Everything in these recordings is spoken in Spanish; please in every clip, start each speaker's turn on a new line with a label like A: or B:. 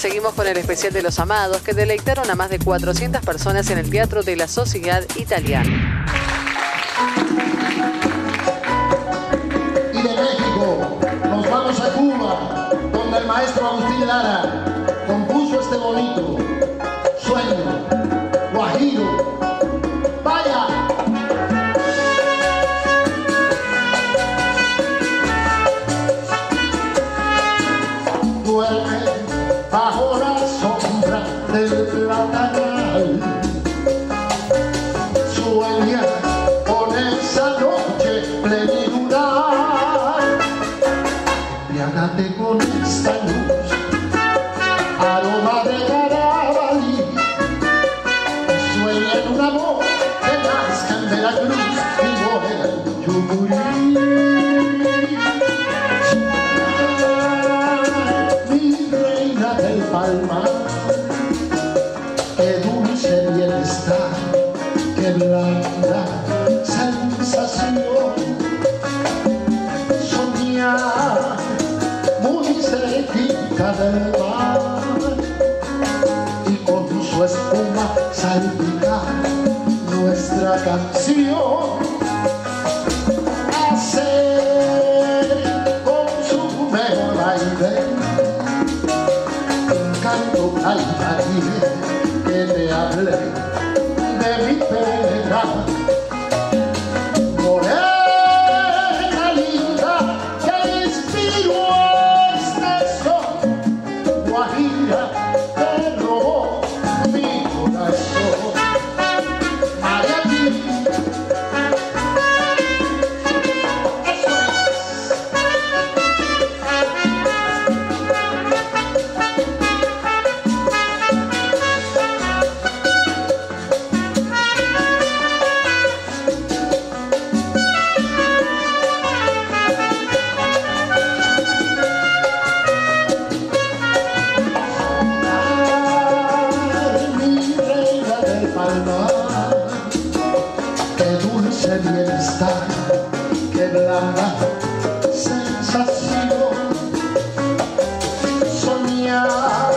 A: Seguimos con el especial de los amados que deleitaron a más de 400 personas en el Teatro de la Sociedad Italiana.
B: Y de México nos vamos a Cuba, donde el maestro Agustín Lara Embriágate con esta luz, aroma de carabalí. Sueña en un amor que nazca en Veracruz y en Chucurí. Mi reina del palmar, del mar y con su espuma salpicar nuestra canción. Palmar, qué dulce bienestar, qué blanda sensación, soñar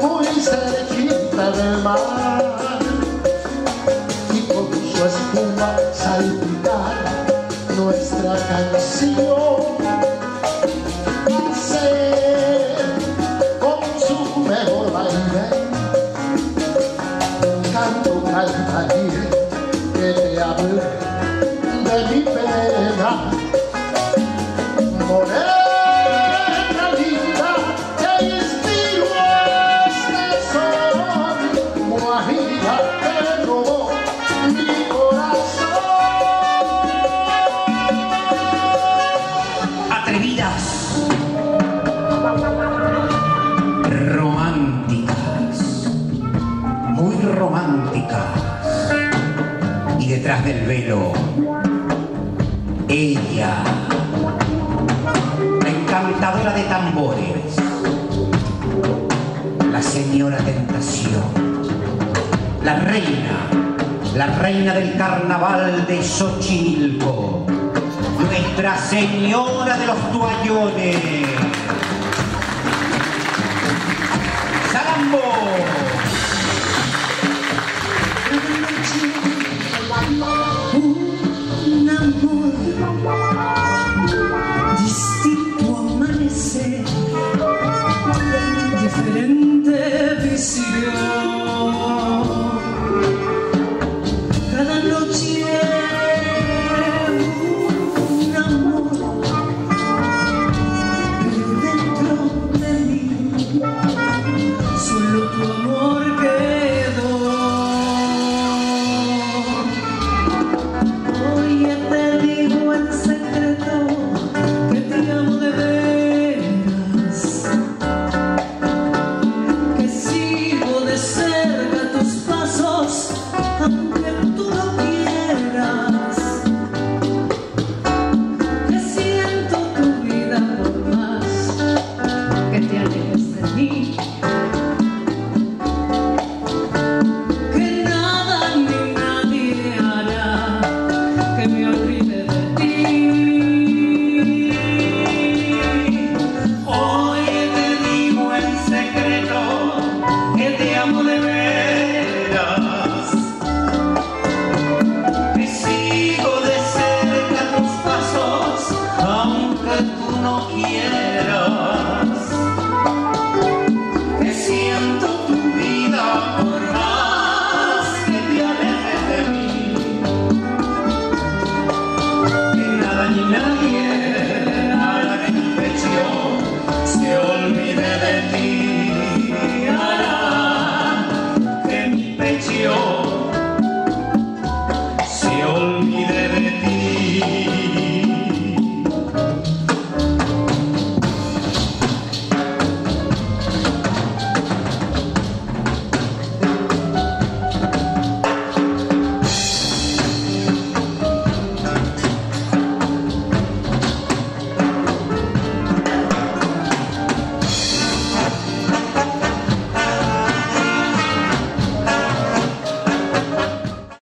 B: muy cerquita del mar. Y con su espuma salpicar nuestra canción. Que te hable de mi pena. Morena
C: la encantadora de tambores, la señora tentación, la reina, la reina del carnaval de Xochimilco. Nuestra Señora de los Toallones. ¡Salambo!